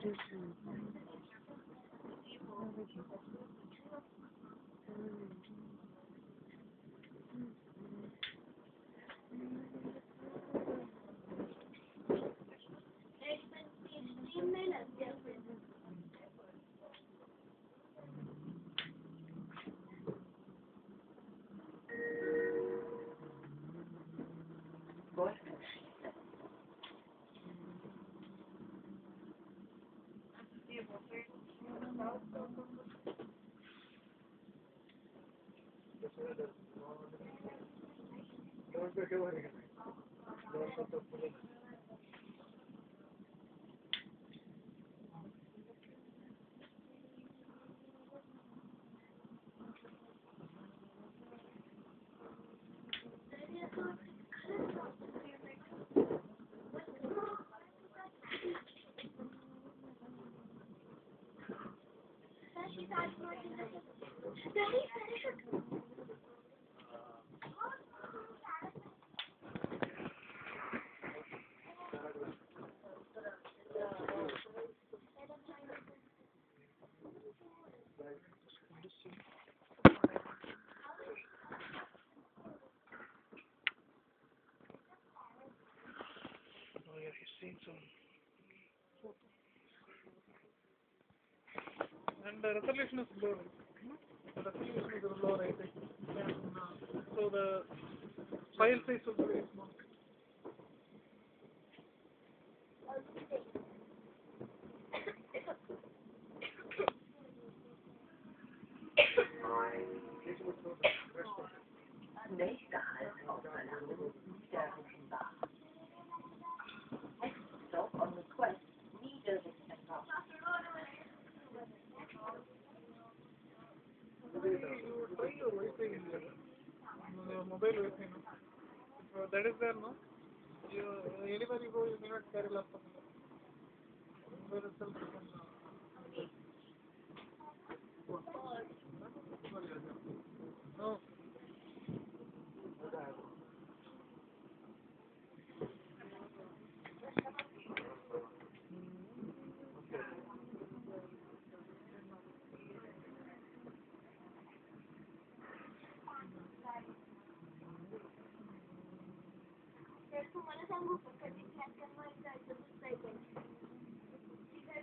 就是，那个。Daddy, finish it. Seeing some and the resolution is low. The resolution is low, right? And, uh, so the file size will be very small. Nächster Halt auf Verlangen Niederrichenbach. Mobile with me so that is there ma'am you anybody who not care less about Aku mana sanggup akan dilihatkan mereka itu selesai kan? Jika.